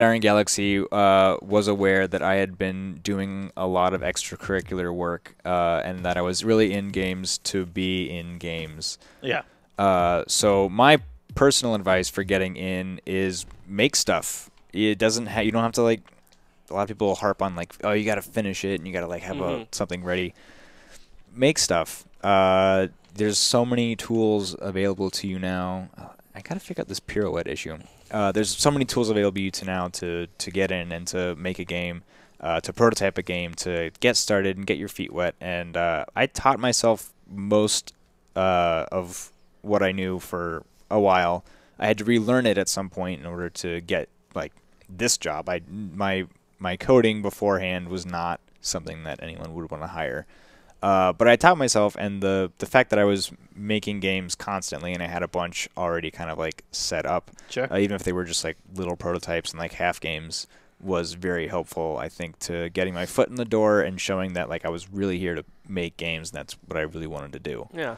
Iron Galaxy uh, was aware that I had been doing a lot of extracurricular work uh, and that I was really in games to be in games. Yeah. Uh, so my personal advice for getting in is make stuff. It doesn't have you don't have to like. A lot of people harp on like, oh, you got to finish it and you got to like have a, Mhm. something ready. Make stuff. Uh, there's so many tools available to you now. I gotta figure out this pirouette issue. Uh, there's so many tools available to now to to get in and to make a game, uh, to prototype a game, to get started and get your feet wet. And uh, I taught myself most uh, of what I knew for a while. I had to relearn it at some point in order to get like this job. I my my coding beforehand was not something that anyone would want to hire. Uh, but I taught myself, and the the fact that I was making games constantly, and I had a bunch already kind of like set up, Sure. uh, even if they were just like little prototypes and like half games, was very helpful. I think to getting my foot in the door and showing that like I was really here to make games, and that's what I really wanted to do. yeah.